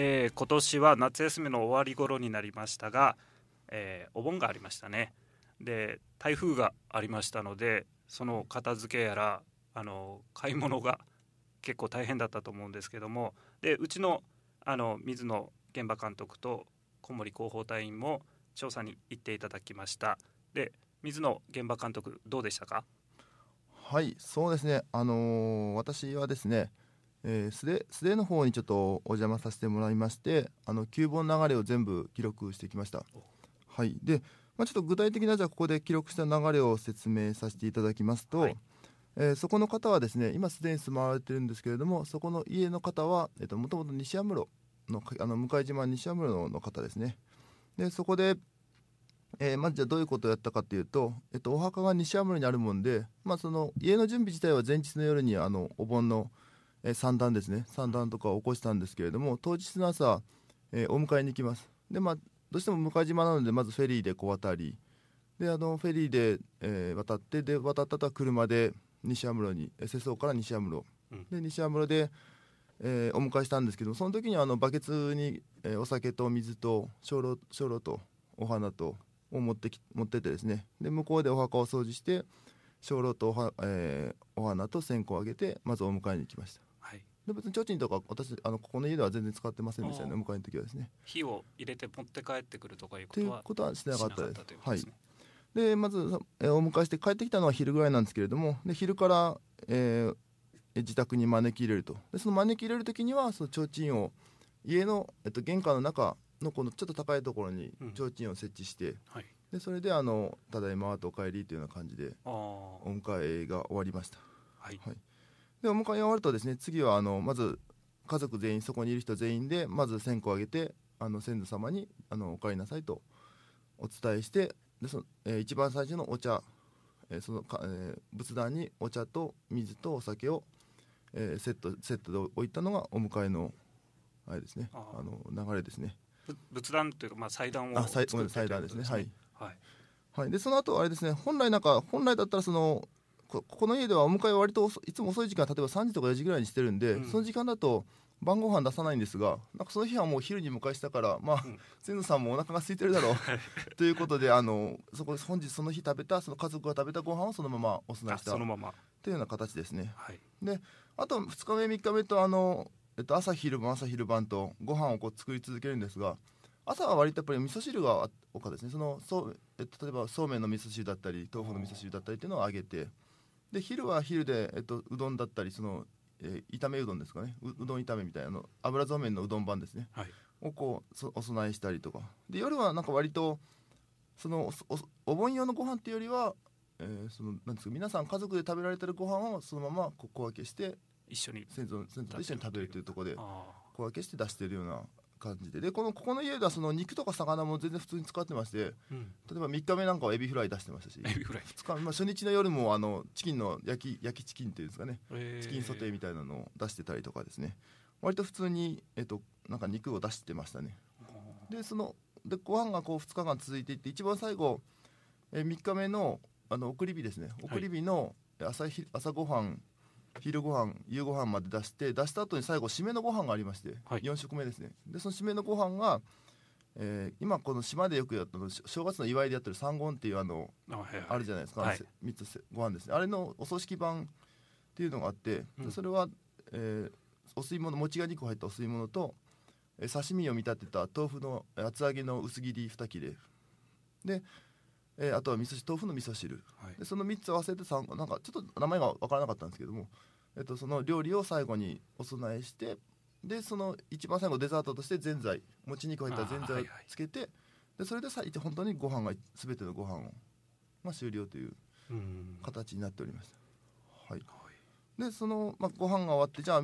えー、今年は夏休みの終わり頃になりましたが、えー、お盆がありましたね。で台風がありましたのでその片付けやらあの買い物が結構大変だったと思うんですけどもでうちのあの水野現場監督と小森広報隊員も調査に行っていただきました。で水野現場監督どうでしたか？はいそうですね。あのー、私はですねえー、素手素手の方にちょっとお邪魔させてもらいましてあの9本流れを全部記録してきました。はい。で、まあ、ちょっと具体的なじゃあここで記録した流れを説明させていただきますと、はい、えー、そこの方はですね今すでに住まわれてるんですけれどもそこの家の方はもともと西安室のあの向島西安室の方ですね。でそこでえー、まずじゃあどういうことをやったかというと、えっと、お墓が西安室にあるもんで、まあ、その家の準備自体は前日の夜にあのお盆の、えー、三段ですね。三段とかを起こしたんですけれども当日の朝、えー、お迎えに行きます。でまあどうしても向島なのでまずフェリーでこう渡り。であのフェリーで、えー、渡ってで渡ったとは車で西安室に世相から西安室、うん、で西安室で、えー、お迎えしたんですけどその時にあのバケツに、えー、お酒と水と精霊精霊とお花とを持ってき持っててですね。で向こうでお墓を掃除して精霊とおは、えー、お花と線香をあげてまずお迎えに行きましたで別に提灯とか私あのここの家では全然使ってませんでしたね。迎えの時はですね。火を入れて持って帰ってくるとかいうことはことはしてなかったです、ね、はい。でまず、えー、お迎えして帰ってきたのは昼ぐらいなんですけれどもで昼から、えー、自宅に招き入れると。でその招き入れる時にはその提灯を家の、えっと、玄関の中のこのちょっと高いところに提灯を設置して、うんはい、でそれであの「ただいま」と「お帰り」というような感じでお迎えが終わりました。はい、はいでお迎え終わるとですね次はあのまず家族全員そこにいる人全員でまず線香をあげてあの先祖様にあのお帰りなさいとお伝えしてでその、えー、一番最初のお茶、えー、そのか、えー、仏壇にお茶と水とお酒を、えー、セットセットで置いたのがお迎えのあれですね。あの流れですね。仏壇というか、まあ、祭壇をあ祭祭壇ですね。はい、はい。はい、でその後あれですね。本来なんか本来だったらそのここの家ではお迎えは割といつも遅い時間例えば3時とか4時ぐらいにしてるんで、うん、その時間だと晩ご飯出さないんですがなんかその日はもう昼に迎えしたからまあ、うん、先祖さんもお腹が空いてるだろう。ということであのそこで本日その日食べたその家族が食べたご飯をそのままお供えした。そのまま。というような形ですね、はい、であと2日目3日目とあの、えっと、朝昼晩朝昼晩とご飯をこう作り続けるんですが朝は割とやっぱり味噌汁が多かですね。そのそう、えっと、例えばそうめんの味噌汁だったり豆腐の味噌汁だったりっていうのをあげてで昼は昼で、えっと、うどんだったりその、えー、炒めうどんですかね。うどん炒めみたいなの油そうめんのうどん版ですね、はい、をこうお供えしたりとか。で夜はなんか割とそのお盆用のご飯っていうよりは、えー、そのなんですか皆さん家族で食べられてるご飯をそのまま小分けして一緒に先祖先祖と一緒に食べるというところで小分けして出してるような感じで。でこのここの家ではその肉とか魚も全然普通に使ってまして、うん、例えば3日目なんかはエビフライ出してましたし エビフライ。2日、まあ、初日の夜もあのチキンの焼き焼きチキンっていうんですかね、チキンソテーみたいなのを出してたりとかですね。割と普通に、えっと、なんか肉を出してましたね。でそのでご飯がこう2日間続いていって一番最後、え3日目のあの送り火ですね。送り火の朝,、はい、朝ごはん昼ご飯夕ご飯まで出して出した後に最後締めのご飯がありまして、はい、4食目ですね。でその締めのご飯が、えー、今この島でよくやったの正月の祝いでやってる三言っていうあのあるじゃないですか、はい、3つご飯ですね。あれのお葬式版っていうのがあって、うん、それは、えー、お吸い物餅が2個入ったお吸い物と、えー、刺身を見立てた豆腐の厚揚げの薄切り2切れ。でえー、あとは味噌汁豆腐の味噌汁、はい、でその3つ合わせて3なんかちょっと名前が分からなかったんですけども、えっと、その料理を最後にお供えしてでその一番最後デザートとしてぜんざい餅肉入ったぜんざいをつけて、はい。はい、でそれで最本当にご飯が全てのご飯を、まあ、終了という形になっておりました。はい、でその、まあ、ご飯が終わってじゃあ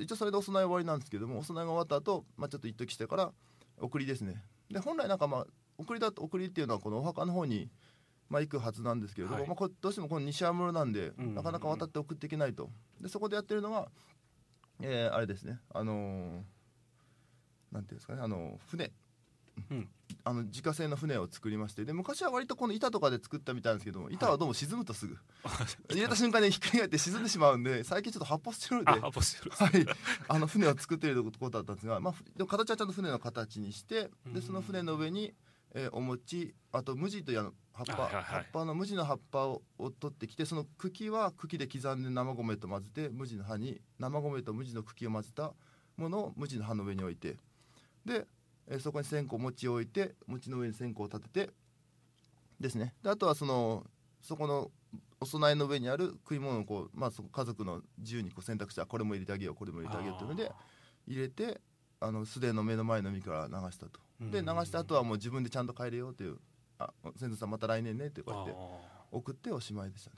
一応それでお供え終わりなんですけどもお供えが終わった後、まあちょっと一時してから送りですね。で本来なんかまあ送りだと送りっていうのはこのお墓の方に、まあ、行くはずなんですけれども、はい、まあ、どうしてもこの西安室なんで、なかなか渡って送っていけないと。でそこでやってるのが、えー、あれですね。あのー、なんていうんですかね。あの船。うん、あの自家製の船を作りまして。で昔は割とこの板とかで作ったみたいなんですけども板はどうも沈むとすぐ、はい、入れた瞬間にひっくり返って沈んでしまうんで最近ちょっと発泡スチロールで。はい、あの船を作っているところだったんですが、まあ、でも形はちゃんと船の形にしてでその船の上に、えー、お餅あと無地というあの葉っぱ、はいはい、葉っぱの無地の葉っぱを取ってきてその茎は茎で刻んで生米と混ぜて無地の葉に生米と無地の茎を混ぜたものを無地の葉の上に置いてでえそこに線香餅を置いて餅の上に線香を立ててですね。であとはそのそこのお供えの上にある食い物をこう、まあ、そ家族の自由にこう選択してこれも入れてあげようこれも入れてあげようというので入れてあの素手の目の前の海から流したとで流した後はもう自分でちゃんと帰れようというあ先祖さんまた来年ねってこうやって送っておしまいでしたね。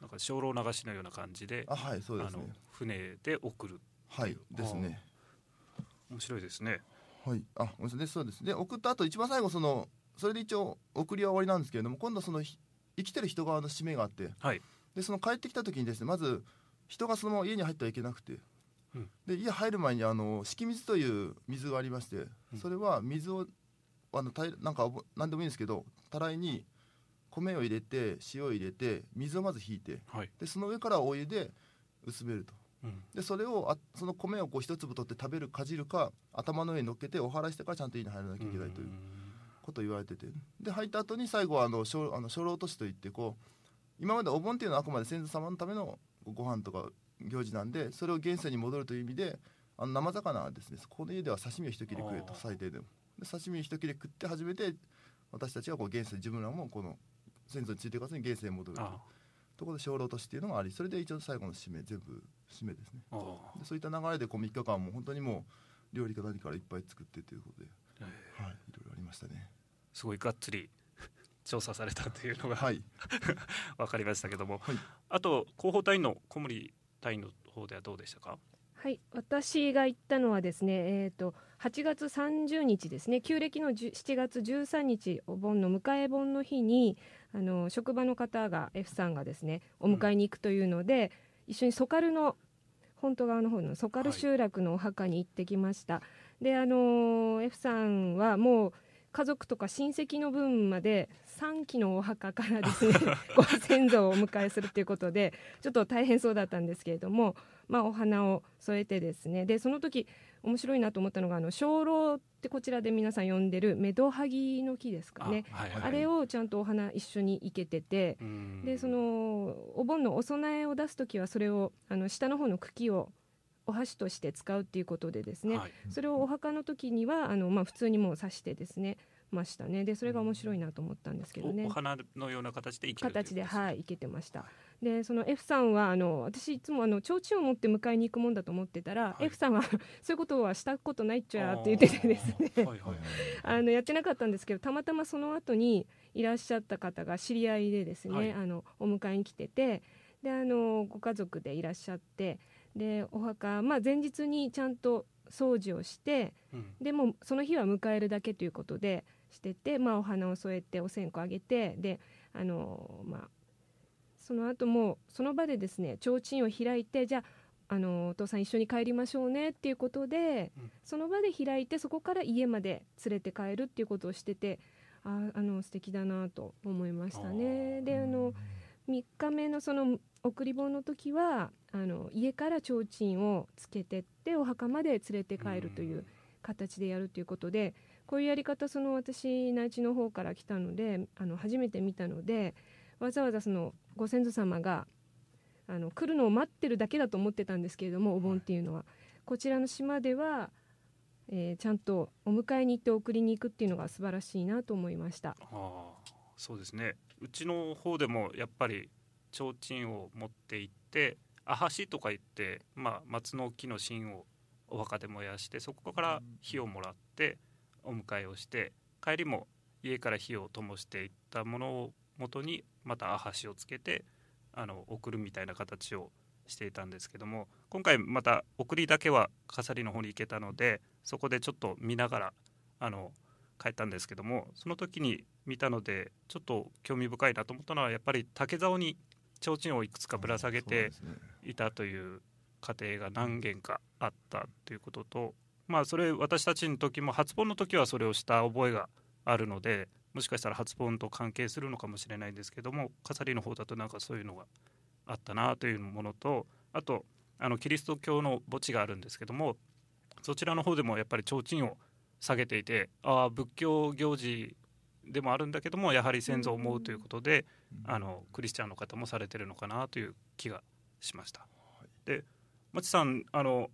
なんか精霊流しのような感じであはいそうですね。船で送るはいですね。面白いですね。はい。あでそうです。で送った後一番最後そのそれで一応送りは終わりなんですけれども今度その生きてる人側の使命があって、はい、でその帰ってきた時にですねまず人がそのまま家に入ってはいけなくて、うん、で家入る前にあの敷水という水がありまして、それは水をあのたなんか何でもいいんですけどたらいに米を入れて塩を入れて水をまず引いて、はい、でその上からお湯で薄めると。でそれをあその米をこう一粒取って食べるかじるか頭の上に乗っけてお祓いしてからちゃんと家に入らなきゃいけないということを言われてて。で入った後に最後はあの初あの初老都市といってこう今までお盆っていうのはあくまで先祖様のためのご飯とか行事なんでそれを現世に戻るという意味であの生魚はですね。この家では刺身を一切れ食えと最低でも。で刺身を一切れ食って初めて私たちがこう現世自分らもこの先祖についていかずに現世に戻ると。ところで小老都市っていうのがありそれで一応最後の締め全部締めですね。でそういった流れでこう3日間も本当にもう料理か何からいっぱい作ってということで、はい、いろいろありましたね。すごいがっつり調査されたというのが、はい、分かりましたけども、はい、あと広報隊員の小森隊員の方ではどうでしたか？はい私が行ったのはですねえっ、ー、と8月30日ですね旧暦の7月13日お盆の迎え盆の日にあの職場の方が F さんがですねお迎えに行くというので、うん、一緒にソカルの本当側の方のソカル集落のお墓に行ってきました、はい、であの F さんはもう家族とか親戚の分まで3基のお墓からですね ご先祖をお迎えするということでちょっと大変そうだったんですけれども、まあ、お花を添えてですね。でその時面白いなと思ったのがあの鐘楼ってこちらで皆さん呼んでるメドハギの木ですかね。あはいはい、あれをちゃんとお花一緒に生けててでそのお盆のお供えを出す時はそれをあの下の方の茎をお箸として使うっていうことでですね、はい、それをお墓の時にはあの、まあ、普通にもう刺してですねましたね。でそれが面白いなと思ったんですけどね。お花のような形で形ではいいけてました。でその F さんはあの私いつもあの提灯を持って迎えに行くもんだと思ってたら、はい、F さんは そういうことはしたことないっちゃって言っててですね。あのやってなかったんですけどたまたまその後にいらっしゃった方が知り合いでですね、はい、あのお迎えに来ててであのご家族でいらっしゃってでお墓、まあ、前日にちゃんと掃除をして、うん、でもその日は迎えるだけということでしてて、まあ、お花を添えてお線香あげてであの、まあ、その後もその場でですね提灯を開いてじゃああのお父さん一緒に帰りましょうねっていうことで、うん、その場で開いてそこから家まで連れて帰るっていうことをしててああの素敵だなと思いましたね。であの3日目のその送り盆の時はあの家から提灯をつけてってお墓まで連れて帰るという形でやるということでこういうやり方その私内地の方から来たのであの初めて見たのでわざわざそのご先祖様があの来るのを待ってるだけだと思ってたんですけれどもお盆っていうのは、こちらの島では、えー、ちゃんとお迎えに行って送りに行くっていうのが素晴らしいなと思いました。あそうですね。うちの方でもやっぱり提灯を持って行ってアハシとか言って、まあ、松の木の芯をお墓で燃やしてそこから火をもらって。お迎えをして帰りも家から火を灯していったものをもとにまたアハシをつけてあの送るみたいな形をしていたんですけども今回また送りだけは飾りの方に行けたのでそこでちょっと見ながらあの帰ったんですけどもその時に見たのでちょっと興味深いなと思ったのはやっぱり竹竿に提灯をいくつかぶら下げていたという家庭が何軒かあったということとまあそれ私たちの時も初本の時はそれをした覚えがあるのでもしかしたら初本と関係するのかもしれないんですけども飾りの方だとなんかそういうのがあったなというものとあとあのキリスト教の墓地があるんですけどもそちらの方でもやっぱり提灯を下げていてああ仏教行事でもあるんだけどもやはり先祖を思うということで、あのクリスチャンの方もされてるのかなという気がしました。で町さんあの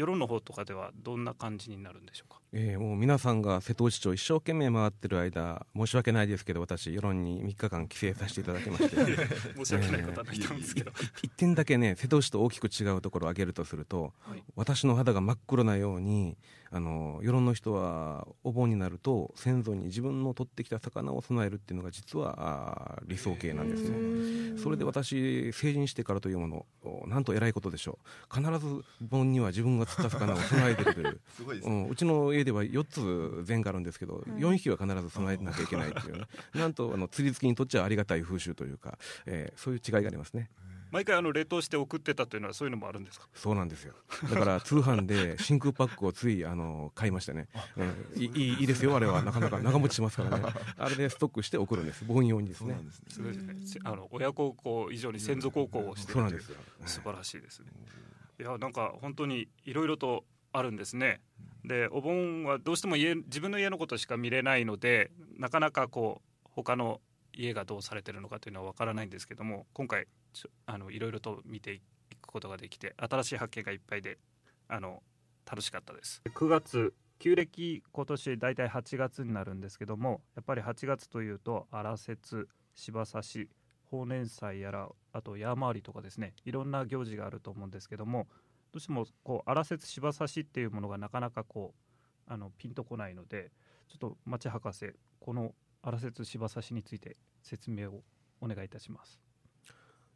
世論の方とかではどんな感じになるんでしょうか、えー、もう皆さんが瀬戸内町一生懸命回ってる間申し訳ないですけど私世論に3日間帰省させていただきまして。申し訳ないことはないと思うんですけど、えー、一点だけね瀬戸内と大きく違うところを挙げるとすると、はい、私の肌が真っ黒なようにあの世論の人はお盆になると先祖に自分の取ってきた魚を供えるっていうのが実はあ理想形なんですね。それで私成人してからというものなんと偉いことでしょう。必ず盆には自分が釣った魚を備えてる。といううん、うちの家では4つ前があるんですけど、はい、4匹は必ず備えなきゃいけないっていうね。なんとあの釣り好きにとっちゃありがたい風習というか、えー、そういう違いがありますね。毎回あの冷凍して送ってたというのはそういうのもあるんですか？そうなんですよ。だから 通販で真空パックをついあの買いましたね、うん、いいいいですよ。あれは。なかなか長持ちしますからね。あれでストックして送るんです。盆用にですね。すごいですね。あの親孝行以上に先祖孝行をしてそうなんですよ。素晴らしいですね。いやなんか本当にいろいろとあるんですね。でお盆はどうしても家自分の家のことしか見れないのでなかなかこう他の家がどうされてるのかというのは分からないんですけども今回あのいろいろと見ていくことができて新しい発見がいっぱいであの楽しかったです9月旧暦今年大体8月になるんですけどもやっぱり8月というと荒節芝刺し法年祭やらあと山回りとかですねいろんな行事があると思うんですけどもどうしてもこう荒節芝刺しっていうものがなかなかこうあのピンとこないのでちょっと町博士この荒節芝刺しについて説明をお願いいたします。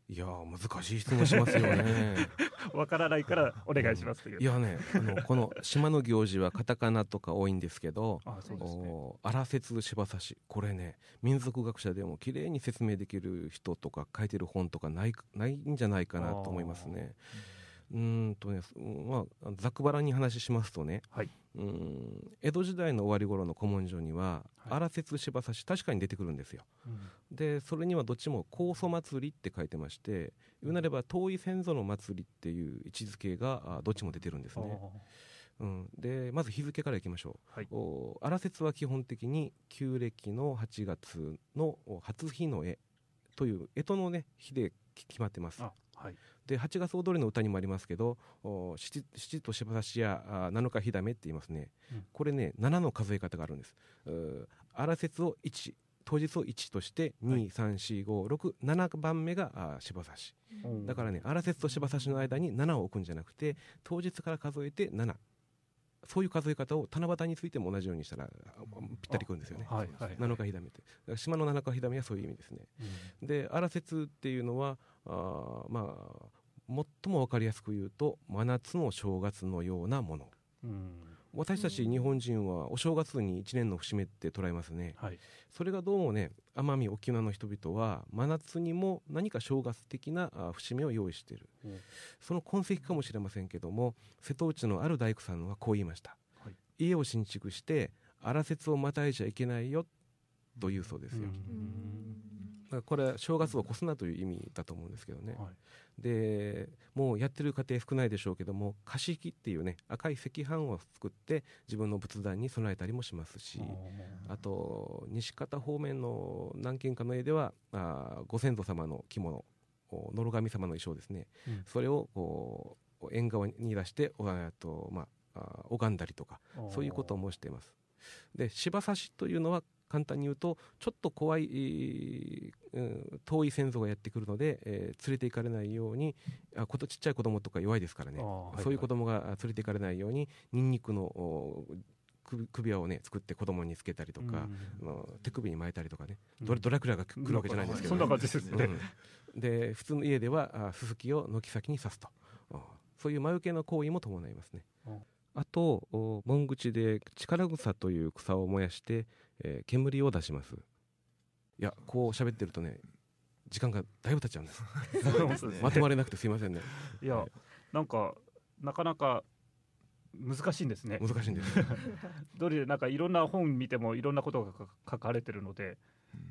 いや難しい質問しますよね。わからないからお願いします、う。ん、いやねあのこの島の行事はカタカナとか多いんですけど「あ荒説芝刺し」これね民族学者でも綺麗に説明できる人とか書いてる本とかないないんじゃないかなと思いますね。うんとね、まあ、ざくばらに話しますとね、はい、うん。江戸時代の終わり頃の古文書には「荒、はい、説芝刺し」確かに出てくるんですよ。うん、でそれにはどっちも「高祖祭り」って書いてまして言うなれば遠い先祖の祭りっていう位置づけがどっちも出てるんですね。うん、でまず日付からいきましょう、はい、お荒説は基本的に旧暦の8月の初日の絵という干支のね日で決まってます。はい、で8月踊りの歌にもありますけど七七としばしや七日日だめって言いますね、うん、これね7の数え方があるんです。荒節を1当日を1として23456番目がしばさし。だからね荒節としばさしの間に7を置くんじゃなくて当日から数えて7そういう数え方を七夕についても同じようにしたらぴったりくるんですよね、はいはい、7日日だめって。島の七日日だめはそういう意味ですね、うん、で荒節っていうのはあまあ最も分かりやすく言うと真夏の正月のようなもの、うん、私たち日本人はお正月に1年の節目って捉えますね、はい、それがどうもね奄美沖縄の人々は真夏にも何か正月的な節目を用意している、うん、その痕跡かもしれませんけども瀬戸内のある大工さんはこう言いました、はい、家を新築して荒節をまたいじゃいけないよというそうですよ、これは正月を越すなという意味だと思うんですけどね、はい、でもうやってる家庭少ないでしょうけども菓子木っていうね赤い赤飯を作って自分の仏壇に備えたりもしますし。あと西方方面の何軒かの家ではあご先祖様の着物野呂神様の衣装ですね、うん、それを縁側に出しておと、まあ、拝んだりとかそういうこともしています。で芝刺しというのは簡単に言うとちょっと怖い、うん、遠い先祖がやってくるので、えー、連れて行かれないようにあことちっちゃい子供とか弱いですからね、そういう子供が連れて行かれないようにニンニクの首輪をね作って子供につけたりとか、うん、手首に巻いたりとかね、うん、ドラクラが来るわけじゃないんですけど、ね、そんな感じですね、うん、で普通の家ではすすきを軒先に刺すと。そういう魔除けの行為も伴いますね、あと門口で力草という草を燃やしてえー、煙を出します。いやこう喋ってるとね時間がだいぶ経っちゃうんです。まとまれなくてすいませんね。いや、はい、なんかなかなか難しいんですね。難しいんです。どれなんかいろんな本見てもいろんなことが書かれてるので、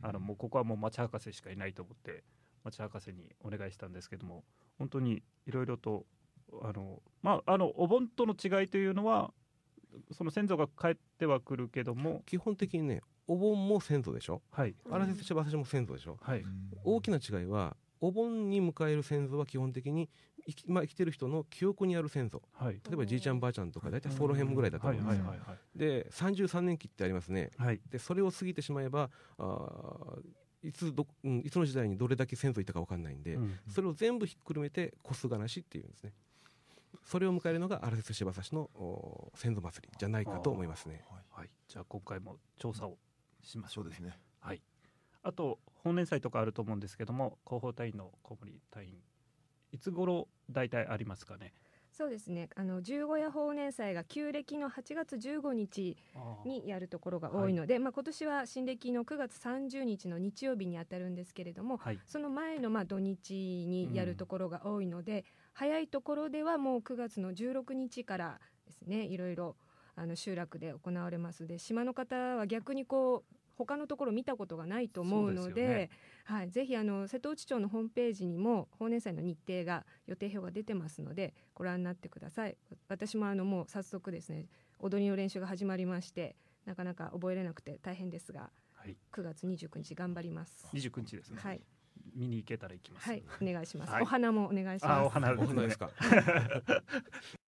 あのもうここはもう町博士しかいないと思って町博士にお願いしたんですけども本当にいろいろとあのまああのお盆との違いというのはその先祖が帰ってはくるけども。基本的にねお盆も先祖でしょ？はい。荒瀬柴橋も先祖でしょ、はい、大きな違いはお盆に迎える先祖は基本的に生き,、まあ、生きてる人の記憶にある先祖、はい、例えばじいちゃんばあちゃんとか大体その辺ぐらいだと思います、で33年期ってありますね、はい、でそれを過ぎてしまえばあいつど、うん、いつの時代にどれだけ先祖いたか分かんないんで、うん、それを全部ひっくるめて小菅なしっていうんですねそれを迎えるのが荒瀬柴指の先祖祭りじゃないかと思いますね、はい、じゃあ今回も調査をしましょう、ね、そうですね。はい。あと本年祭とかあると思うんですけども広報隊員の小森隊員いつ頃大体ありますかね？そうですね。あの十五夜法年祭が旧暦の8月15日にやるところが多いので、はい、まあ、今年は新暦の9月30日の日曜日にあたるんですけれども、はい、その前のまあ土日にやるところが多いので、うん、早いところではもう9月の16日からですねいろいろあの集落で行われます。で島の方は逆にこう他のところ見たことがないと思うので、ね、はい、ぜひあの瀬戸内町のホームページにも法年祭の日程が予定表が出てますのでご覧になってください。私もあのもう早速ですね踊りの練習が始まりましてなかなか覚えれなくて大変ですが、はい、9月29日頑張ります。29日ですね。はい見に行けたら行きます。はいお願いします、はい、お花もお願いします。あお花ですか